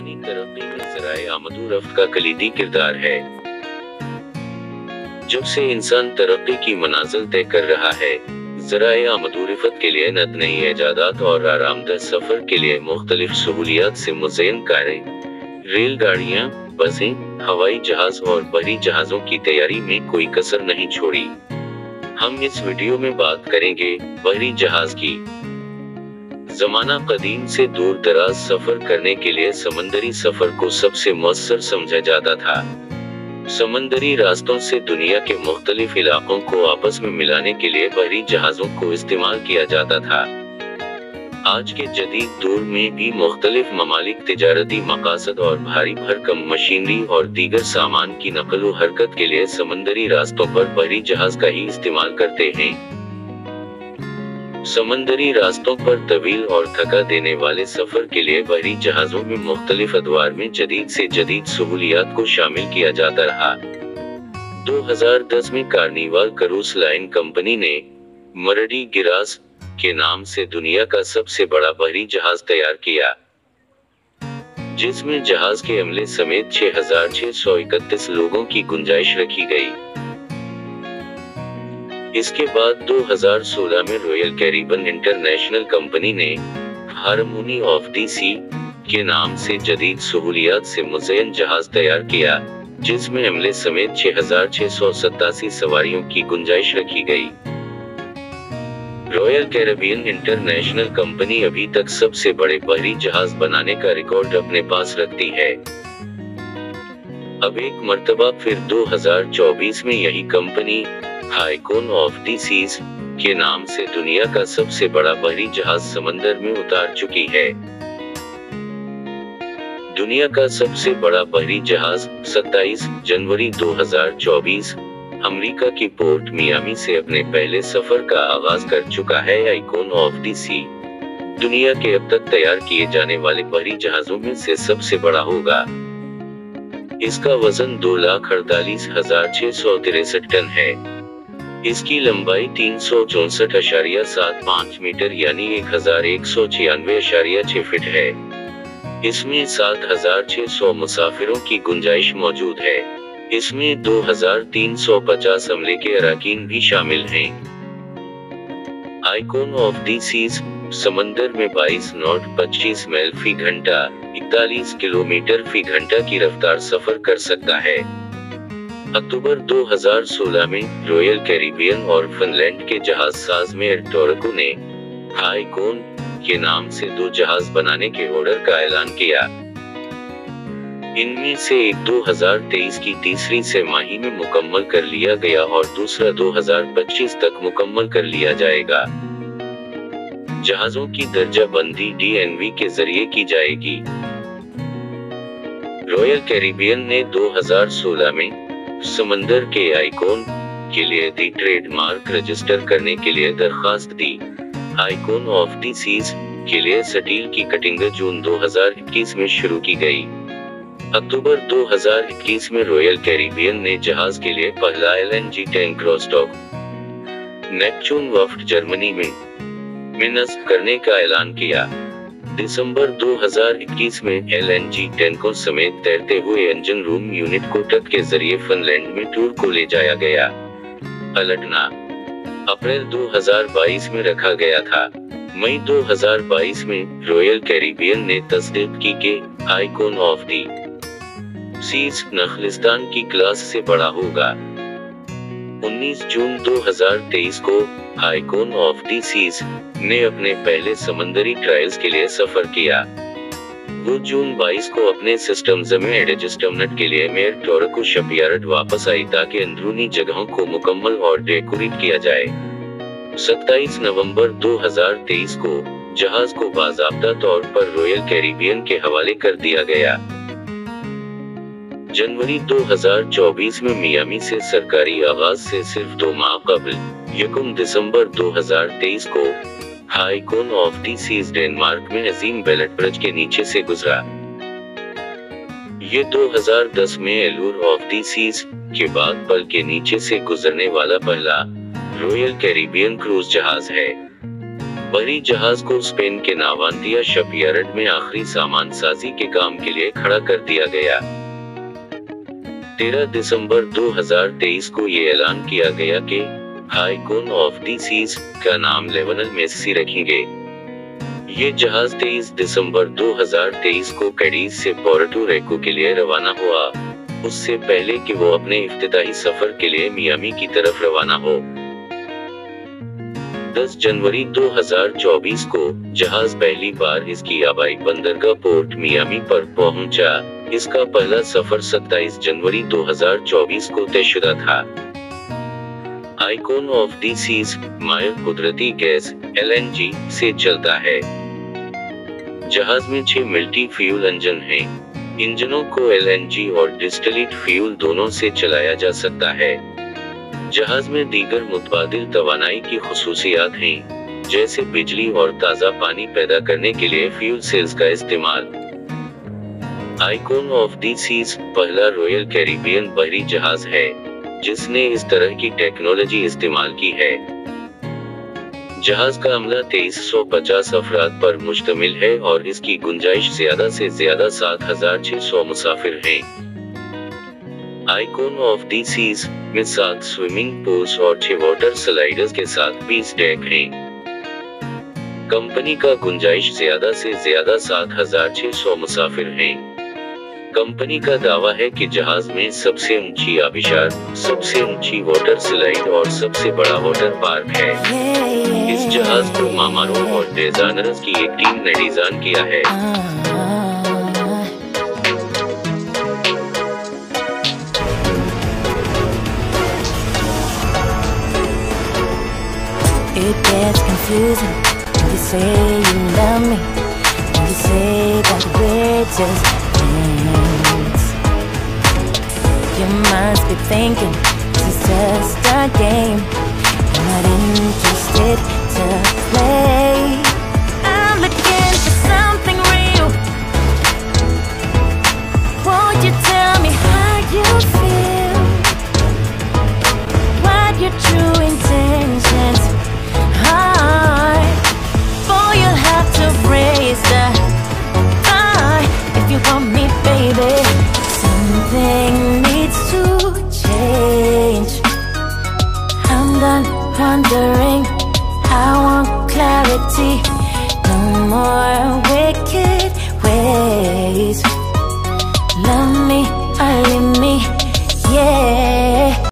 इंसानी तरक्की में जराए आमदो रफ्त का कलीदी किरदार है, जब से इंसान तरक्की की मनाजिल तय कर रहा है। जराए आमदोरफत के लिए नत नई ईजादात और आरामदह सफ़र के लिए मुख्तलिफ़ सहूलियात से मुजैन कारें, रेलगाड़ियाँ, बसें, हवाई जहाज़ और बहरी जहाजों की तैयारी में कोई कसर नहीं छोड़ी। हम इस वीडियो में बात करेंगे बहरी जहाज़ की। जमाना कदीम से दूर दराज सफ़र करने के लिए समंदरी सफ़र को सबसे मौसर समझा जाता था। समंदरी रास्तों से दुनिया के मुख्तलिफ़ इलाकों को आपस में मिलाने के लिए बहरी जहाजों को इस्तेमाल किया जाता था। आज के जदीद दौर में भी मुख्तलिफ़ ममालिक तजारती मकासद और भारी भरकम मशीनरी और दीगर सामान की नकल हरकत के लिए समंदरी रास्तों पर बहरी जहाज़ का ही इस्तेमाल करते हैं। समंदरी रास्तों पर तवील और थका देने वाले सफ़र के लिए बहरी जहाजों में मुख्तलिफ़ अदवार में जदीद से जदीद सहूलियात को शामिल किया जाता रहा। 2010 में कार्निवाल करूस लाइन कंपनी ने मरडी गिरास के नाम से दुनिया का सबसे बड़ा बहरी जहाज़ तैयार किया जिसमें जहाज़ के अमले समेत 6,631 लोगों की गुंजाइश रखी गई। इसके बाद 2016 में रॉयल कैरिबन इंटरनेशनल कंपनी ने हारमोनी ऑफ़ दी सी के नाम से जदीद सहूलियात से मुजयन जहाज़ तैयार किया, जिसमें अमले समेत छह हज़ार सवारियों की गुंजाइश रखी गई। रॉयल कैरेबियन इंटरनेशनल कंपनी अभी तक सबसे बड़े बहरी जहाज़ बनाने का रिकॉर्ड अपने पास रखती है। अब एक मर्तबा फिर 2024 में यही company icon of the seas के नाम से दुनिया का सबसे बड़ा बहरी जहाज़ समंदर में उतार चुकी है। दुनिया का सबसे बड़ा बहरी जहाज़ 27 जनवरी 2024 अमेरिका की पोर्ट मियामी से अपने पहले सफ़र का आगाज़ कर चुका है आइकोन ऑफ़ दी सी दुनिया के अब तक तैयार किए जाने वाले बहरी जहाजों में से सबसे बड़ा होगा। इसका वज़न दो लाख अड़तालीस हज़ार छह सौ तिरसठ टन है। इसकी लंबाई तीन सौ चौसठ अशारिया सात पाँच मीटर यानी एक हज़ार एक सौ छियानवे अशारिया छह फिट है। इसमें सात हज़ार छह सौ मुसाफिरों की गुंजाइश मौजूद है। इसमें दो हज़ार तीन सौ पचास अमले के अरकान भी शामिल हैं। आइकोन ऑफ़ दी सीज समंदर में 22 नॉट 25 मील फ़ी घंटा, इकतालीस किलोमीटर फ़ी घंटा की रफ्तार सफ़र कर सकता है। अक्टूबर 2016 में रॉयल कैरिबियन और फिनलैंड के जहाज़ साज में टोरको ने हाईकोन के नाम से दो जहाज़ बनाने के ऑर्डर का ऐलान किया। इनमें से एक 2023 की तीसरी से माही में मुकम्मल कर लिया गया और दूसरा 2025 तक मुकम्मल कर लिया जाएगा। जहाजों की दर्जा बंदी डीएनवी के ज़रिए की जाएगी। रॉयल कैरिबियन ने 2016 में समंदर के आइकॉन के लिए दी ट्रेडमार्क रजिस्टर करने के लिए दरखास्त दी। आइकॉन ऑफ़ दी सीज के लिए स्टील की कटिंग जून 2021 में शुरू की गई। अक्टूबर 2021 में रॉयल कैरिबियन ने जहाज़ के लिए पहला LNG tank Rostock Neptun Werft Germany में। मिनस करने का ऐलान किया। दिसंबर 2021 में एल एन जी टैंकों समेत तैरते हुए इंजन रूम यूनिट को ट्रक के ज़रिए फिनलैंड में टूर को ले जाया गया। पलटना, अप्रैल 2022 में रखा गया था। मई 2022 में रॉयल कैरिबियन ने तस्दीक की के आइकॉन ऑफ़ दी सीज नखलिस्तान की क्लास से बड़ा होगा। 19 जून 2023 को आइकॉन ऑफ़ दी सीज ने अपने पहले समंदरी ट्रायल्स के लिए सफ़र किया। वो जून 22 को अपने सिस्टम में के लिए मेयर टोरको शपियार्ड वापस आई ताकि अंदरूनी जगहों को मुकम्मल और डेकोरेट किया जाए। 27 नवंबर 2023 को जहाज़ को बाजाबता तौर पर रॉयल कैरिबियन के हवाले कर दिया गया। जनवरी 2024 में मियामी से सरकारी आगाज़ से सिर्फ़ दो माह कबल यकुम दिसंबर 2023 को Icon of the Seas Denmark में अजीम बेलेट ब्रिज के नीचे से गुजरा। ये 2010 में एलूर ऑफ़ दी सीज के बाद पल के नीचे से गुजरने वाला पहला रॉयल कैरिबियन क्रूज जहाज़ है। बहरी जहाज़ को स्पेन के नावांतिया शपयार्ड में आखिरी सामान साजी के काम के लिए खड़ा कर दिया गया। 13 दिसंबर 2023 को ये ऐलान किया गया कि हाईकोन ऑफ़ दी का नाम लेवनल मेसी रखेंगे। ये जहाज़ 23 दिसंबर 2023 को कैडीज से पोर्टो रेको के लिए रवाना हुआ। उससे पहले कि वो अपने इफ्तिताही सफ़र के लिए मियामी की तरफ़ रवाना हो। 10 जनवरी 2024 को जहाज़ पहली बार इसकी आबाई बंदरगाह पोर्ट मियामी पर पहुँचा। इसका पहला सफ़र 27 जनवरी 2024 को तयशुदा था। आइकॉन ऑफ़ दी सीज मायर कुदरती गैस एलएनजी से चलता है। जहाज़ में छह मल्टी फ्यूल इंजन हैं। इंजनों को एलएनजी और डिस्टिलेट फ्यूल दोनों से चलाया जा सकता है। जहाज़ में दीगर मुतबादिल तवानाई की खसूसियात हैं, जैसे बिजली और ताज़ा पानी पैदा करने के लिए फ्यूल सेल्स का इस्तेमाल। आइकॉन ऑफ़ दी सीज पहला रॉयल कैरिबियन बहरी जहाज़ है, जिसने इस तरह की टेक्नोलॉजी इस्तेमाल की है जहाज़ का अमला 2350 अफराद पर मुश्तमिल है और इसकी गुंजाइश ज़्यादा से ज़्यादा 7600 मुसाफिर हैं। आइकॉन ऑफ़ दी सीज में सात स्विमिंग पूल्स और छह वाटर स्लाइडर्स के साथ बीस डेक हैं। कंपनी का गुंजाइश ज़्यादा से ज़्यादा सात हज़ार छह सौ मुसाफिर हैं। कंपनी का दावा है कि जहाज़ में सबसे ऊँची आबिशार सबसे ऊँची वाटर स्लाइड और सबसे बड़ा वाटर पार्क है इस जहाज़ को मामारों और डिजाइनर्स की एक टीम ने डिज़ाइन किया है It gets confusing when you say you love me. When you say that we're just. You must be thinking this is just a game. You're not interested to play. I'm looking for something real. Won't you tell me how you feel? What your true done wondering I want clarity No more wicked ways. Love me early